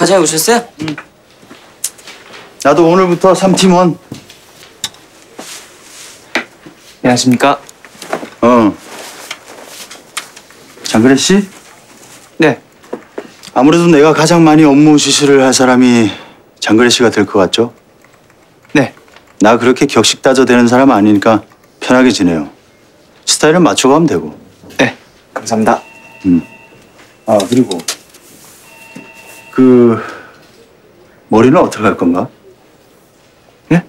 과장님 오셨어요? 나도 오늘부터 3팀원. 안녕하십니까? 어. 장그래 씨? 네. 아무래도 내가 가장 많이 업무 지시를 할 사람이 장그래 씨가 될 것 같죠? 네. 나 그렇게 격식 따져대는 사람 아니니까 편하게 지내요. 스타일은 맞춰가면 되고. 네. 감사합니다. 아 그리고 그 머리는 어떻게 할 건가? 네?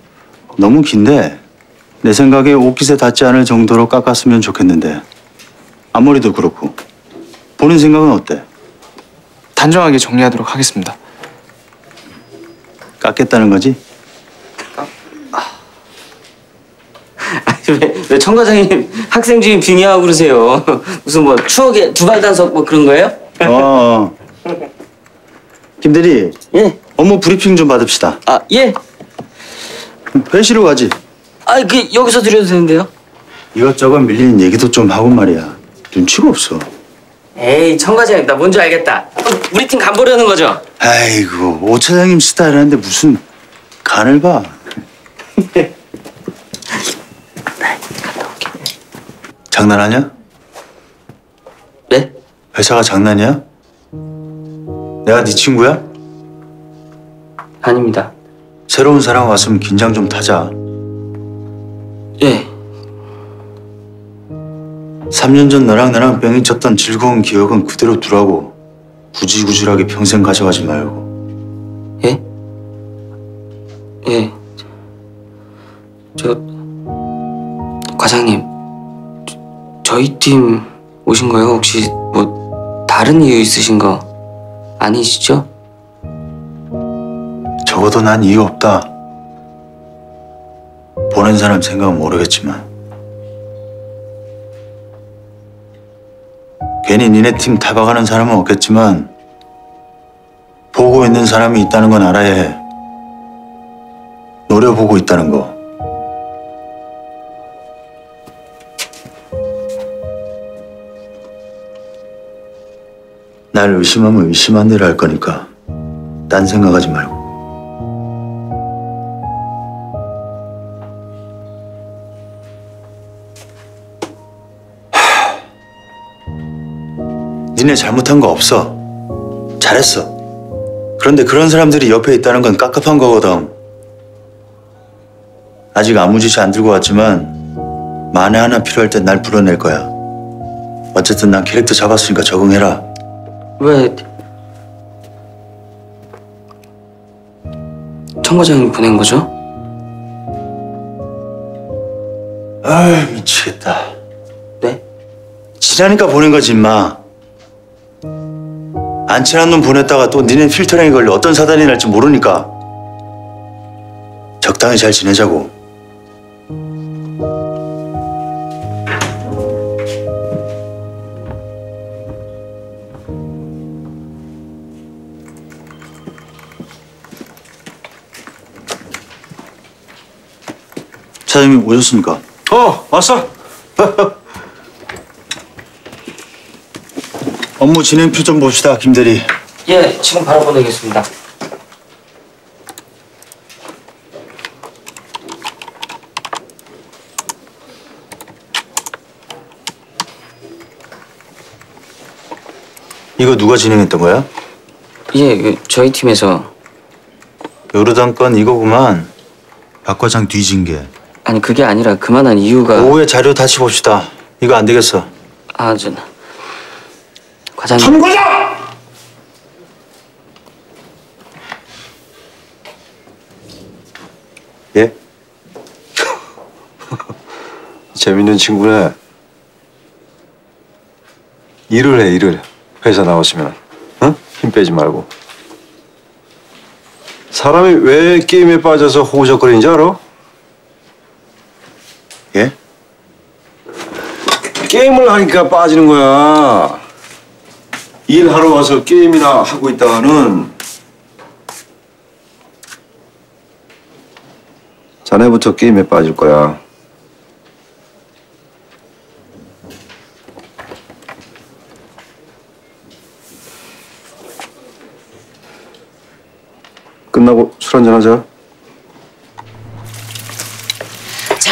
너무 긴데 내 생각에 옷깃에 닿지 않을 정도로 깎았으면 좋겠는데 앞머리도 그렇고 본인 생각은 어때? 단정하게 정리하도록 하겠습니다. 깎겠다는 거지? 왜, 왜 청과장님 학생 주임 빙의하고 그러세요? 무슨 뭐 추억의 두발 단속 뭐 그런 거예요? 어. 김 대리 예. 업무 브리핑 좀 받읍시다. 아 예. 회의실로 가지. 아 그 여기서 드려도 되는데요? 이것저것 밀리는 얘기도 좀 하고 말이야. 눈치가 없어. 에이 청 과장님 나 뭔지 알겠다. 어, 우리 팀 간 보려는 거죠? 아이고 오 차장님 스타일인데 무슨 간을 봐. 장난하냐? 네? 회사가 장난이야? 내가 네 친구야? 아닙니다. 새로운 사람 왔으면 긴장 좀 타자. 예. 3년 전 너랑 나랑 뺑이 쳤던 즐거운 기억은 그대로 두라고. 구질구질하게 평생 가져가지 말고. 예? 예. 저 과장님 저, 저희 팀 오신 거요? 혹시 뭐 다른 이유 있으신 거 아니시죠? 적어도 난 이유 없다. 보낸 사람 생각은 모르겠지만. 괜히 니네 팀 타박하는 사람은 없겠지만 보고 있는 사람이 있다는 건 알아야 해. 노려보고 있다는 거. 날 의심하면 의심한 대로 할 거니까 딴 생각하지 말고. 니네 잘못한 거 없어. 잘했어. 그런데 그런 사람들이 옆에 있다는 건 깝깝한 거거든. 아직 아무 짓이 안 들고 왔지만 만에 하나 필요할 땐 날 불러낼 거야. 어쨌든 난 캐릭터 잡았으니까 적응해라. 왜 청과장님 보낸 거죠? 아이 미치겠다. 네? 친하니까 보낸 거지 임마. 안 친한 놈 보냈다가 또 니네 필터링에 걸려 어떤 사단이 날지 모르니까 적당히 잘 지내자고. 오셨습니까? 어, 왔어? 업무 진행표 좀 봅시다, 김 대리. 예, 지금 바로 보내겠습니다. 이거 누가 진행했던 거야? 예, 그 저희 팀에서 요르단 건 이거구만. 박 과장 뒤진 게. 아니 그게 아니라 그만한 이유가 오후에 자료 다시 봅시다. 이거 안 되겠어. 아, 저 과장님 참과장! 예? 재밌는 친구네. 일을 해, 일을. 회사 나왔으면. 응? 힘 빼지 말고. 사람이 왜 게임에 빠져서 호적거리는지 알아? 예? 게임을 하니까 빠지는 거야. 일하러 와서 게임이나 하고 있다가는 자네부터 게임에 빠질 거야. 끝나고 술 한잔 하자. 자,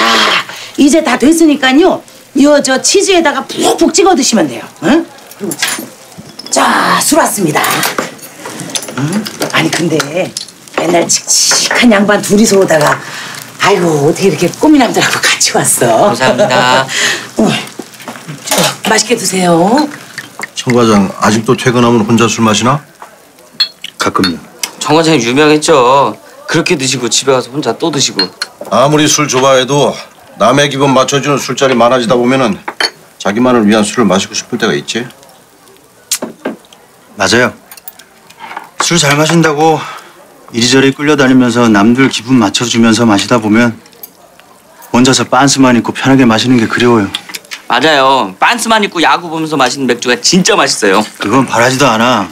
이제 다 됐으니까요. 요저 치즈에다가 푹푹 찍어 드시면 돼요. 응? 자, 자, 술 왔습니다. 응? 아니 근데 맨날 칙칙한 양반 둘이서 오다가 아이고 어떻게 이렇게 꼬미남들하고 같이 왔어? 감사합니다. 어, 자, 맛있게 드세요. 청 과장 아직도 퇴근하면 혼자 술 마시나? 가끔요. 정 과장이 유명했죠. 그렇게 드시고 집에 가서 혼자 또 드시고. 아무리 술 좋아해도 남의 기분 맞춰주는 술자리 많아지다 보면은 자기만을 위한 술을 마시고 싶을 때가 있지. 맞아요. 술 잘 마신다고 이리저리 끌려다니면서 남들 기분 맞춰주면서 마시다 보면 혼자서 빤스만 입고 편하게 마시는 게 그리워요. 맞아요. 빤스만 입고 야구 보면서 마시는 맥주가 진짜 맛있어요. 그건 바라지도 않아.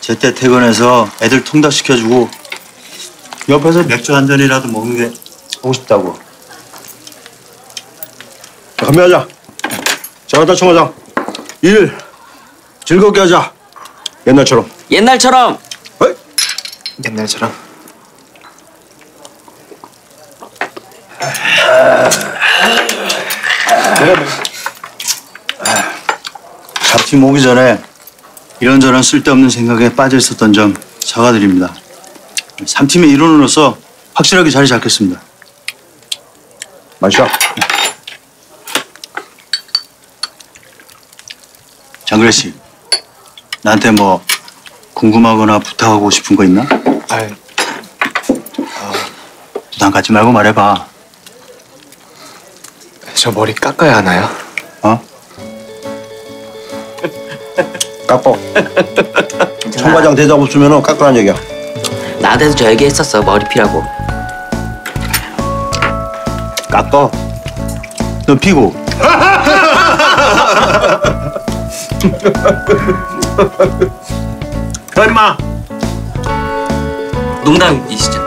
제때 퇴근해서 애들 통닭 시켜주고 옆에서 맥주 한 잔이라도 먹는 게 하고 싶다고. 자, 건배하자. 잘한다, 청 과장. 일 즐겁게 하자. 옛날처럼. 옛날처럼 어이? 옛날처럼. 잡팀 오기 전에 이런저런 쓸데없는 생각에 빠져 있었던 점 사과드립니다. 3팀의 일원으로서 확실하게 자리 잡겠습니다. 마시 장그래 씨, 나한테 뭐 궁금하거나 부탁하고 싶은 거 있나? 아, 부담 갖지 말고 말해봐. 저 머리 깎아야 하나요? 어? 깎어. 청 과장 대답 없으면 깎으란 얘기야. 나한테도 저 얘기했었어 머리 피라고. 깎어. 너 피고. 설마. 농담이시죠?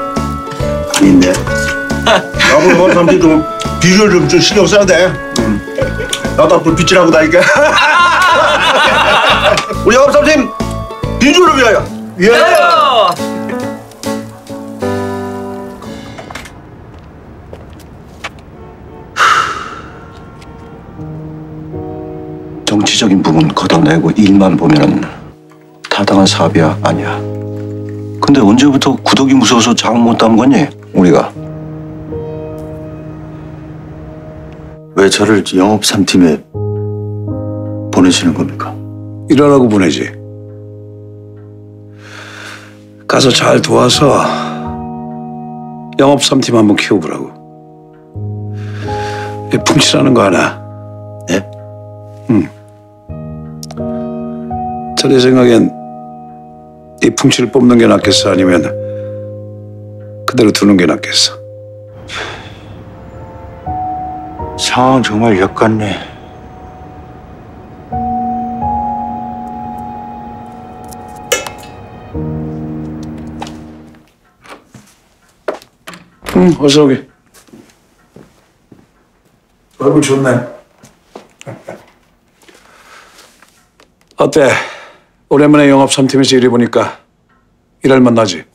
아닌데. 나보고 뭐 사람들이 좀 비주얼 좀, 좀 신경 써야 돼. 나도 앞으로 빗질하고 다니까. 우리 영업 선생님 비주얼을 위하여. 위 정치적인 부분 걷어내고 일만 보면은 타당한 사업이야 아니야. 근데 언제부터 구독이 무서워서 장 못 담궜니 우리가? 왜 저를 영업 3팀에 보내시는 겁니까? 일하라고 보내지. 가서 잘 도와서 영업 3팀 한번 키워보라고. 이 풍치라는 거 하나. 네? 저내 생각엔 이 풍치를 뽑는 게 낫겠어 아니면 그대로 두는 게 낫겠어. 상황 정말 역같네. 응, 어서 오게. 얼굴 좋네. 어때? 오랜만에 영업 3팀에서 일해 보니까 일할 만나지?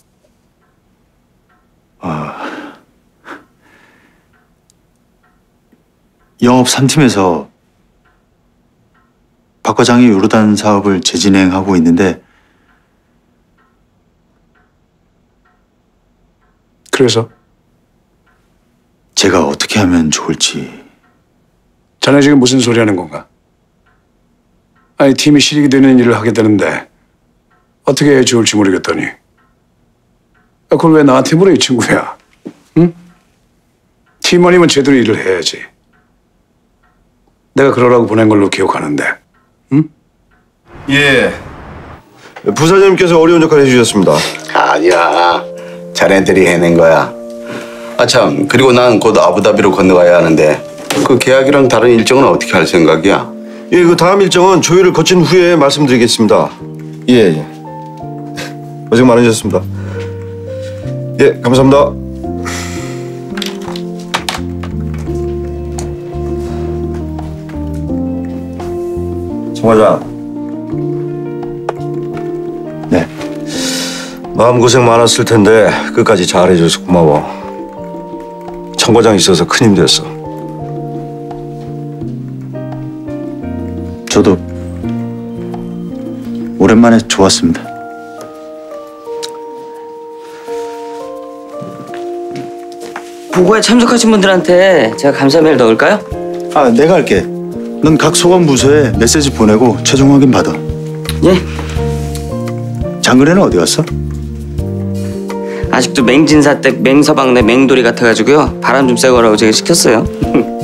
영업 3팀에서 박 과장이 요르단 사업을 재진행하고 있는데 그래서 제가 어떻게 하면 좋을지 자네 지금 무슨 소리 하는 건가? 아니 팀이 실익이 되는 일을 하게 되는데 어떻게 해야 좋을지 모르겠더니 아, 그걸 왜 나한테 물어 이 친구야? 응? 팀원이면 제대로 일을 해야지. 내가 그러라고 보낸 걸로 기억하는데 예. 부사장님께서 어려운 역할 해주셨습니다. 아니야. 자네들이 해낸 거야. 아 참, 그리고 난 곧 아부다비로 건너가야 하는데 그 계약이랑 다른 일정은 어떻게 할 생각이야? 예, 그 다음 일정은 조율을 거친 후에 말씀드리겠습니다. 예, 예. 고생 많으셨습니다. 예, 감사합니다. 송 과장, 네 마음고생 많았을 텐데 끝까지 잘해줘서 고마워. 청과장 있어서 큰 힘 됐어. 저도 오랜만에 좋았습니다. 보고에 참석하신 분들한테 제가 감사 메일 넣을까요? 아, 내가 할게. 넌 각 소관 부서에 메시지 보내고 최종 확인 받아. 예. 장근혜는 어디 갔어? 아직도 맹진사 댁 맹서방네 맹돌이 같아가지고요. 바람 좀 쐬고 오라고 제가 시켰어요.